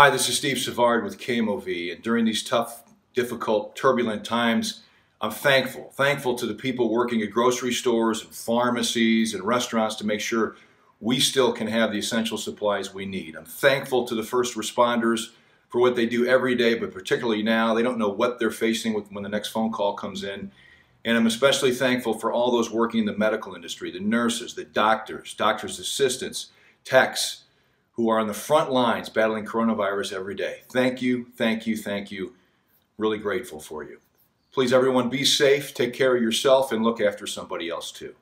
Hi, this is Steve Savard with KMOV, and during these tough, difficult, turbulent times, I'm thankful, thankful to the people working at grocery stores and pharmacies and restaurants to make sure we still can have the essential supplies we need. I'm thankful to the first responders for what they do every day, but particularly now, they don't know what they're facing when the next phone call comes in. And I'm especially thankful for all those working in the medical industry, the nurses, the doctors, doctors' assistants, techs, who are on the front lines battling coronavirus every day. Thank you, thank you, thank you. Really grateful for you. Please, everyone, be safe, take care of yourself, and look after somebody else too.